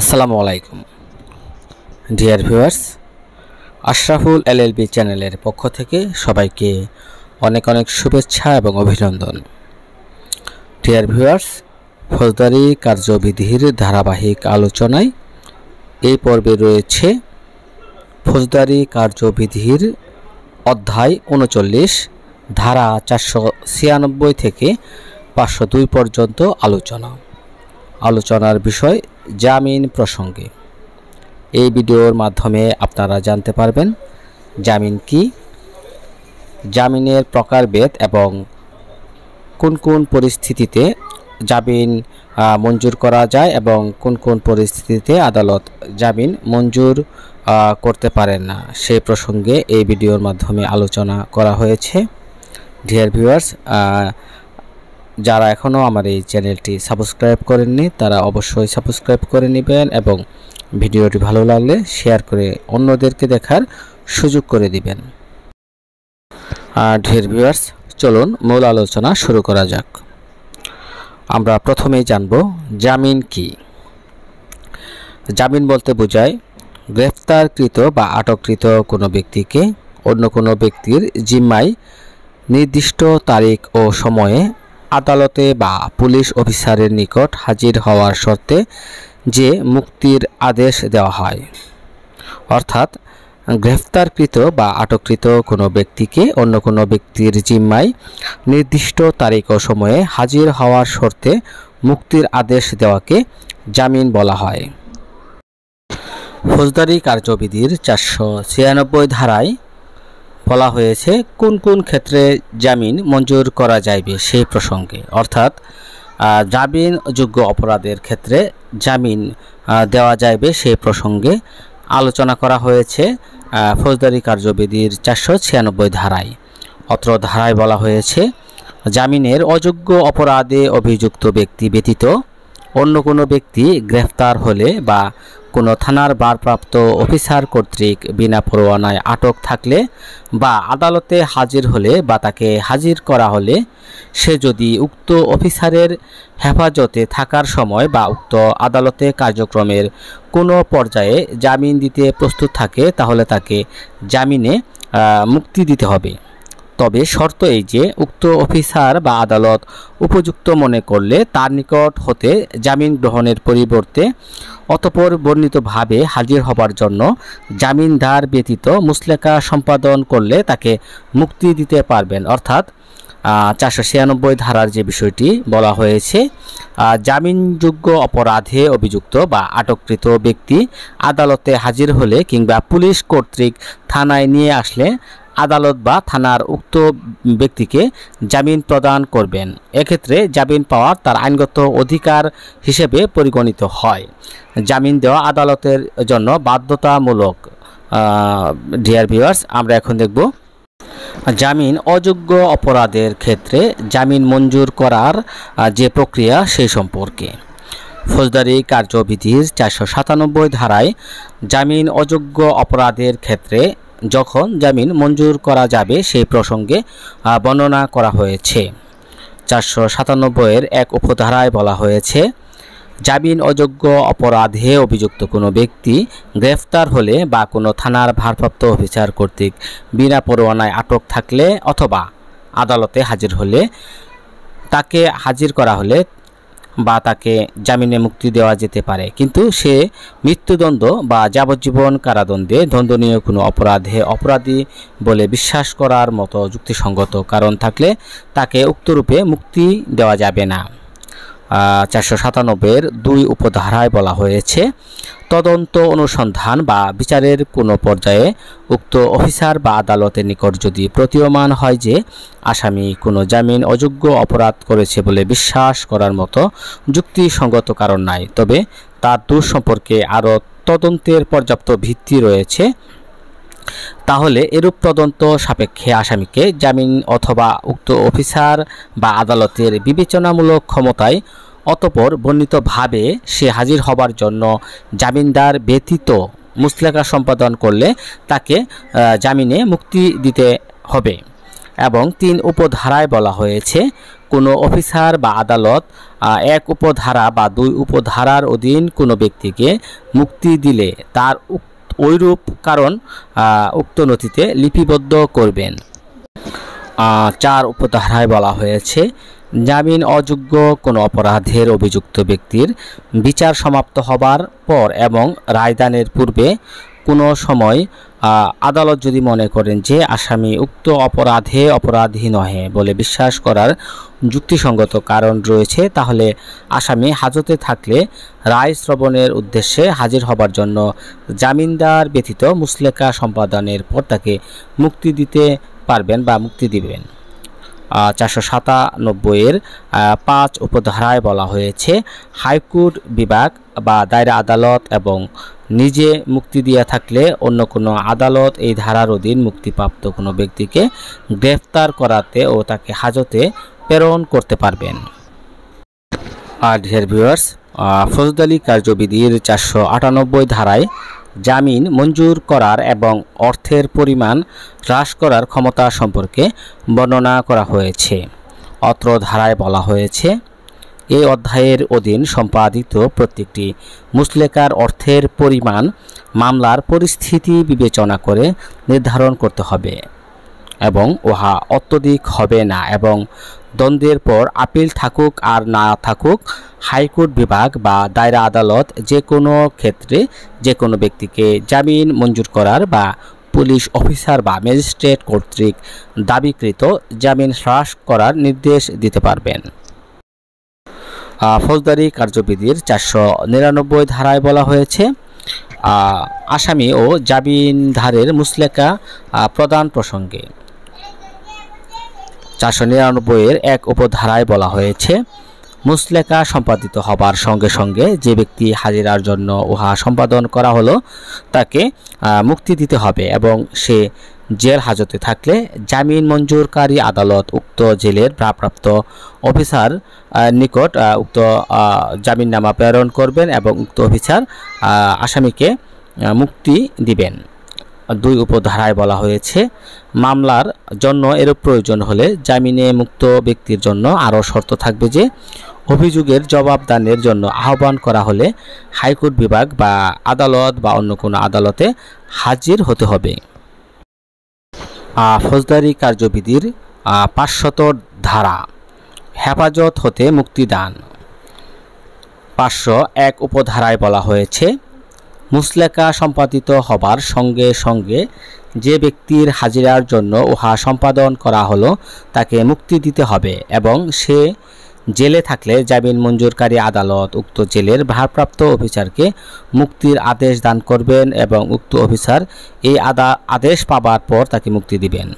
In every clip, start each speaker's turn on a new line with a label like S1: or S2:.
S1: আসসালামু আলাইকুম। Dear viewers Ashraful LLB চ্যানেলের পক্ষ থেকে সবাইকে অনেক অনেক শুভেচ্ছা এবং অভিনন্দন। ডিয়ার ভিউয়ার্স ফৌজদারি কার্যবিধির ধারাবাহিক আলোচনায় এই পর্বে রয়েছে ফৌজদারি কার্যবিধির অধ্যায় উনচল্লিশ, ধারা চারশো ছিয়ানব্বই থেকে পাঁচশো দুই পর্যন্ত আলোচনা। আলোচনার বিষয় জামিন প্রসঙ্গে। এই ভিডিওর মাধ্যমে আপনারা জানতে পারবেন জামিন কি, জামিনের প্রকারভেদ এবং কোন কোন পরিস্থিতিতে জামিন মঞ্জুর করা যায় এবং কোন কোন পরিস্থিতিতে আদালত জামিন মঞ্জুর করতে পারেন না। সেই প্রসঙ্গে এই ভিডিওর মাধ্যমে আলোচনা করা হয়েছে। ডিয়ার ভিউয়ার্স যারা এখনও আমার এই চ্যানেলটি সাবস্ক্রাইব করেননি, তারা অবশ্যই সাবস্ক্রাইব করে নেবেন এবং ভিডিওটি ভালো লাগলে শেয়ার করে অন্যদেরকে দেখার সুযোগ করে দিবেন। আর ঢের ভিউয়ার্স চলুন মূল আলোচনা শুরু করা যাক। আমরা প্রথমেই জানব, জামিন কি? জামিন বলতে বোঝায়, গ্রেফতারকৃত বা আটককৃত কোনো ব্যক্তিকে অন্য কোনো ব্যক্তির জিম্মায় নির্দিষ্ট তারিখ ও সময়ে আদালতে বা পুলিশ অফিসারের নিকট হাজির হওয়ার শর্তে যে মুক্তির আদেশ দেওয়া হয়। অর্থাৎ, গ্রেফতারকৃত বা আটককৃত কোনো ব্যক্তিকে অন্য কোনো ব্যক্তির জিম্মায় নির্দিষ্ট তারিখ ও সময়ে হাজির হওয়ার শর্তে মুক্তির আদেশ দেওয়াকে জামিন বলা হয়। ফৌজদারি কার্যবিধির চারশো ছিয়ানব্বই ধারায় বলা হয়েছে, কোন কোন ক্ষেত্রে জামিন মঞ্জুর করা যাইবে সেই প্রসঙ্গে। অর্থাৎ জামিনযোগ্য অপরাধের ক্ষেত্রে জামিন দেওয়া যাইবে সেই প্রসঙ্গে আলোচনা করা হয়েছে ফৌজদারি কার্যবিধির চারশো ছিয়ানব্বই ধারায়। অত্র ধারায় বলা হয়েছে, জামিনের অযোগ্য অপরাধে অভিযুক্ত ব্যক্তি ব্যতীত অন্য কোনো ব্যক্তি গ্রেফতার হলে বা কোনো থানার ভারপ্রাপ্ত অফিসার কর্তৃক বিনা পরোয়ানায় আটক থাকলে বা আদালতে হাজির হলে বা তাকে হাজির করা হলে সে যদি উক্ত অফিসারের হেফাজতে থাকার সময় বা উক্ত আদালতে কার্যক্রমের কোনো পর্যায়ে জামিন দিতে প্রস্তুত থাকে, তাহলে তাকে জামিনে মুক্তি দিতে হবে। তবে শর্ত এই যে, উক্ত অফিসার বা আদালত উপযুক্ত মনে করলে তার নিকট হতে জামিন গ্রহণের পরিবর্তে অতপর বর্ণিতভাবে হাজির হবার জন্য জামিনদার ব্যতীত মুসলেকা সম্পাদন করলে তাকে মুক্তি দিতে পারবেন। অর্থাৎ চারশো ছিয়ানব্বই ধারার যে বিষয়টি বলা হয়েছে জামিনযোগ্য অপরাধে অভিযুক্ত বা আটককৃত ব্যক্তি আদালতে হাজির হলে কিংবা পুলিশ কর্তৃক থানায় নিয়ে আসলে আদালত বা থানার উক্ত ব্যক্তিকে জামিন প্রদান করবেন। এক্ষেত্রে জামিন পাওয়ার তার আইনগত অধিকার হিসেবে পরিগণিত হয়। জামিন দেওয়া আদালতের জন্য বাধ্যতামূলক ডিয়ার ভিউয়ার্স আমরা এখন দেখব জামিন অযোগ্য অপরাধের ক্ষেত্রে জামিন মঞ্জুর করার যে প্রক্রিয়া সেই সম্পর্কে। ফৌজদারি কার্যবিধির চারশো সাতানব্বই ধারায় জামিন অযোগ্য অপরাধের ক্ষেত্রে যখন জামিন মঞ্জুর করা যাবে সেই প্রসঙ্গে বর্ণনা করা হয়েছে। চারশো সাতানব্বইয়ের এক উপধারায় বলা হয়েছে, জামিন অযোগ্য অপরাধে অভিযুক্ত কোনো ব্যক্তি গ্রেফতার হলে বা কোনো থানার ভারপ্রাপ্ত অফিসার কর্তৃক বিনা পরোয়ানায় আটক থাকলে অথবা আদালতে হাজির হলে তাকে হাজির করা হলে বা তাকে জামিনে মুক্তি দেওয়া যেতে পারে। কিন্তু সে মৃত্যুদণ্ড বা যাবজ্জীবন কারাদণ্ডে দণ্ডনীয় কোনো অপরাধে অপরাধী বলে বিশ্বাস করার মতো যুক্তিসঙ্গত কারণ থাকলে তাকে উক্তরূপে মুক্তি দেওয়া যাবে না। চারশো সাতানব্বইয়ের দুই উপধারায় বলা হয়েছে। তদন্ত অনুসন্ধান বা বিচারের কোনো পর্যায়ে উক্ত অফিসার বা আদালতের নিকট যদি প্রতীয়মান হয় যে আসামি কোনো জামিন অযোগ্য অপরাধ করেছে বলে বিশ্বাস করার মতো যুক্তিসঙ্গত কারণ নাই, তবে তার দূর সম্পর্কে আরও তদন্তের পর্যাপ্ত ভিত্তি রয়েছে। তাহলে এরূপ তদন্ত সাপেক্ষে আসামিকে জামিন অথবা উক্ত অফিসার বা আদালতের বিবেচনামূলক ক্ষমতায় অতপর বর্ণিতভাবে সে হাজির হবার জন্য জামিনদার ব্যতীত মুসলেকা সম্পাদন করলে তাকে জামিনে মুক্তি দিতে হবে। এবং তিন উপধারায় বলা হয়েছে, কোনো অফিসার বা আদালত এক উপধারা বা দুই উপধারার অধীন কোনো ব্যক্তিকে মুক্তি দিলে তার ঐরূপ কারণ উক্ত নথিতে লিপিবদ্ধ করবেন। চার উপধারায় বলা হয়েছে, জামিন অযোগ্য কোনো অপরাধের অভিযুক্ত ব্যক্তির বিচার সমাপ্ত হবার পর এবং রায়দানের পূর্বে কোনো সময় আদালত যদি মনে করেন যে আসামি উক্ত অপরাধে অপরাধী নহে বলে বিশ্বাস করার যুক্তিসঙ্গত কারণ রয়েছে, তাহলে আসামি হাজতে থাকলে রায় শ্রবণের উদ্দেশ্যে হাজির হবার জন্য জামিনদার ব্যতীত মুসলেকা সম্পাদনের পর তাকে মুক্তি দিতে পারবেন বা মুক্তি দিবেন। চারশো সাতানব্বইয়ের পাঁচ উপধারায় বলা হয়েছে, হাইকোর্ট বিভাগ বা দায়রা আদালত এবং নিজে মুক্তি দিয়া থাকলে অন্য কোনো আদালত এই ধারার অধীন মুক্তিপ্রাপ্ত কোনো ব্যক্তিকে গ্রেফতার করাতে ও তাকে হাজতে প্রেরণ করতে পারবেন। আর ডিয়ার ভিউয়ার্স ফৌজদারি কার্যবিধির চারশো আটানব্বই ধারায় জামিন মঞ্জুর করার এবং অর্থের পরিমাণ হ্রাস করার ক্ষমতা সম্পর্কে বর্ণনা করা হয়েছে। অত্র ধারায় বলা হয়েছে এই অধ্যায়ের অধীন সম্পাদিত প্রত্যেকটি মুসলেকার অর্থের পরিমাণ, মামলার পরিস্থিতি বিবেচনা করে নির্ধারণ করতে হবে এবং উহা অত্যধিক হবে না এবং দ্বন্দ্বের পর আপিল থাকুক আর না থাকুক, হাইকোর্ট বিভাগ বা দায়রা আদালত যে কোনো ক্ষেত্রে যে কোনো ব্যক্তিকে জামিন মঞ্জুর করার বা পুলিশ অফিসার বা ম্যাজিস্ট্রেট কর্তৃক দাবিকৃত জামিন হ্রাস করার নির্দেশ দিতে পারবেন। ফৌজদারি কার্যবিধির চারশো নিরানব্বই ধারায় বলা হয়েছে আসামি ও জামিনধারের মুসলেকা প্রদান প্রসঙ্গে। চারশো নিরানব্বইয়ের এক উপধারায় বলা হয়েছে মুসলেকা সম্পাদিত হবার সঙ্গে সঙ্গে যে ব্যক্তি হাজিরার জন্য উহা সম্পাদন করা হলো, তাকে মুক্তি দিতে হবে এবং সে জেল হাজতে থাকলে জামিন মঞ্জুরকারী আদালত উক্ত জেলের ভারপ্রাপ্ত অফিসার নিকট উক্ত জামিননামা প্রেরণ করবেন এবং উক্ত অফিসার আসামিকে মুক্তি দিবেন। দুই উপধারায় বলা হয়েছে, মামলার জন্য এর প্রয়োজন হলে জামিনে মুক্ত ব্যক্তির জন্য আরও শর্ত থাকবে যে, অভিযোগের জবাবদানের জন্য আহ্বান করা হলে হাইকোর্ট বিভাগ বা আদালত বা অন্য কোনো আদালতে হাজির হতে হবে। ফৌজদারি কার্যবিধির পাঁচশত ধারা, হেফাজত হতে মুক্তিদান। পাঁচশো এক উপধারায় বলা হয়েছে মুসলেকা সম্পাদিত হবার সঙ্গে সঙ্গে যে ব্যক্তির হাজিরার জন্য উহা সম্পাদন করা হলো, তাকে মুক্তি দিতে হবে এবং সে জেলে থাকলে জামিন মঞ্জুরকারী আদালত উক্ত জেলের ভারপ্রাপ্ত অফিসারকে মুক্তির আদেশ দান করবেন এবং উক্ত অফিসার এই আদা, আদেশ পাবার পর তাকে মুক্তি দিবেন।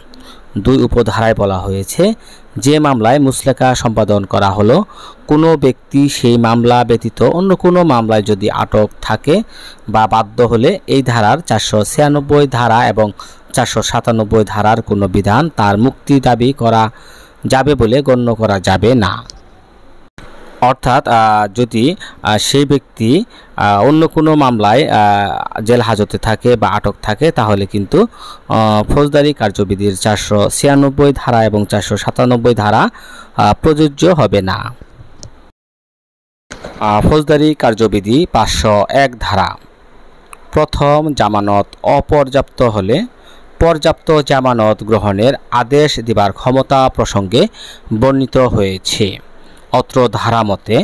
S1: দুই উপধারায় বলা হয়েছে, যে মামলায় মুসলেকা সম্পাদন করা হলো, কোনো ব্যক্তি সেই মামলা ব্যতীত অন্য কোনো মামলায় যদি আটক থাকে বা বাধ্য হলে এই ধারার চারশো ছিয়ানব্বই ধারা এবং চারশো সাতানব্বই ধারার কোনো বিধান তার মুক্তি দাবি করা যাবে বলে গণ্য করা যাবে না। অর্থাৎ যদি সেই ব্যক্তি অন্য কোনো মামলায় জেল হাজতে থাকে বা আটক থাকে, তাহলে কিন্তু ফৌজদারি কার্যবিধির চারশো ছিয়ানব্বই ধারা এবং চারশো সাতানব্বই ধারা প্রযোজ্য হবে না। ফৌজদারি কার্যবিধি পাঁচশো এক ধারা। প্রথম জামানত অপর্যাপ্ত হলে, পর্যাপ্ত জামানত গ্রহণের আদেশ দেবার ক্ষমতা প্রসঙ্গে বর্ণিত হয়েছে। অত্র ধারা মতে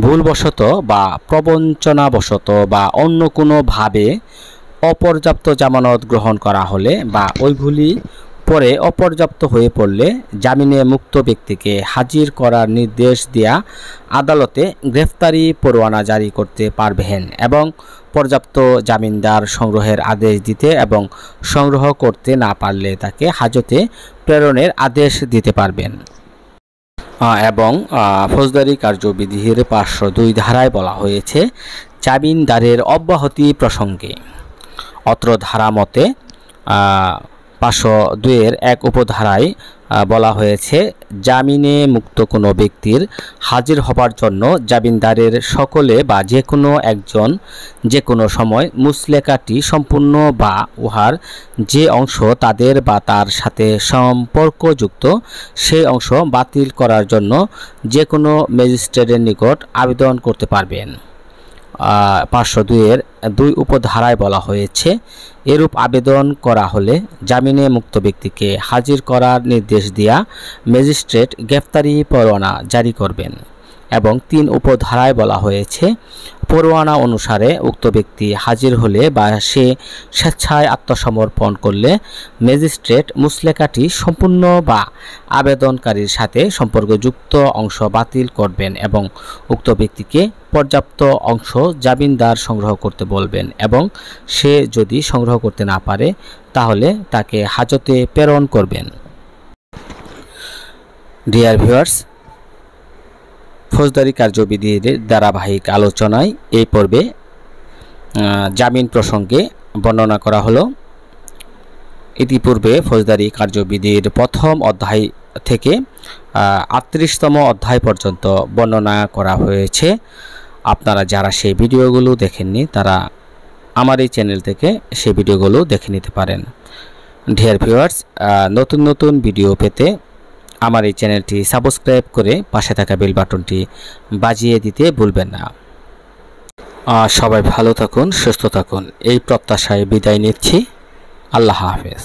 S1: ভুলবশত বা প্রবঞ্চনাবশত বা অন্য কোনোভাবে অপর্যাপ্ত জামানত গ্রহণ করা হলে বা ওইগুলি পরে অপর্যাপ্ত হয়ে পড়লে জামিনে মুক্ত ব্যক্তিকে হাজির করার নির্দেশ দেয়া আদালতে গ্রেফতারি পরোয়ানা জারি করতে পারবেন এবং পর্যাপ্ত জামিনদার সংগ্রহের আদেশ দিতে এবং সংগ্রহ করতে না পারলে তাকে হাজতে প্রেরণের আদেশ দিতে পারবেন। এবং ফৌজদারি কার্যবিধির পাঁচশো দুই ধারায় বলা হয়েছে জামিনদারের অব্যাহতি প্রসঙ্গে। অত্র ধারা মতে পাঁচশো দুইয়ের এক উপধারায় বলা হয়েছে, জামিনে মুক্ত কোনো ব্যক্তির হাজির হবার জন্য জামিনদারের সকলে বা যে কোনো একজন যে কোনো সময় মুসলেকাটি সম্পূর্ণ বা উহার যে অংশ তাদের বা তার সাথে সম্পর্কযুক্ত সেই অংশ বাতিল করার জন্য যে কোনো ম্যাজিস্ট্রেটের নিকট আবেদন করতে পারবেন। পাঁচশো দুইয়ের দুই উপধারায় বলা হয়েছে, এরূপ আবেদন করা হলে জামিনে মুক্ত ব্যক্তিকে হাজির করার নির্দেশ দিয়া ম্যাজিস্ট্রেট গ্রেফতারি পরোয়ানা জারি করবেন এবং তিন উপধারায় বলা হয়েছে, পরোয়ানা অনুসারে উক্ত ব্যক্তি হাজির হলে বা সে স্বেচ্ছায় আত্মসমর্পণ করলে ম্যাজিস্ট্রেট মুসলেকাটি সম্পূর্ণ বা আবেদনকারীর সাথে সম্পর্কযুক্ত অংশ বাতিল করবেন এবং উক্ত ব্যক্তিকে পর্যাপ্ত অংশ জামিনদার সংগ্রহ করতে বলবেন এবং সে যদি সংগ্রহ করতে না পারে, তাহলে তাকে হাজতে প্রেরণ করবেন। ডিয়ার ভিউয়ার্স, ফৌজদারি কার্যবিধির ধারাবাহিক আলোচনায় এই পর্বে জামিন প্রসঙ্গে বর্ণনা করা হলো। ইতিপূর্বে ফৌজদারি কার্যবিধির প্রথম অধ্যায় থেকে আটত্রিশতম অধ্যায় পর্যন্ত বর্ণনা করা হয়েছে। আপনারা যারা সেই ভিডিওগুলো দেখেননি, তারা আমার এই চ্যানেল থেকে সেই ভিডিওগুলো দেখে নিতে পারেন। ডিয়ার ভিউয়ার্স নতুন নতুন ভিডিও পেতে আমার এই চ্যানেলটি সাবস্ক্রাইব করে পাশে থাকা বেল বাটনটি বাজিয়ে দিতে ভুলবেন না। সবাই ভালো থাকুন, সুস্থ থাকুন। এই প্রত্যাশায় বিদায় নিচ্ছি। আল্লাহ হাফেজ।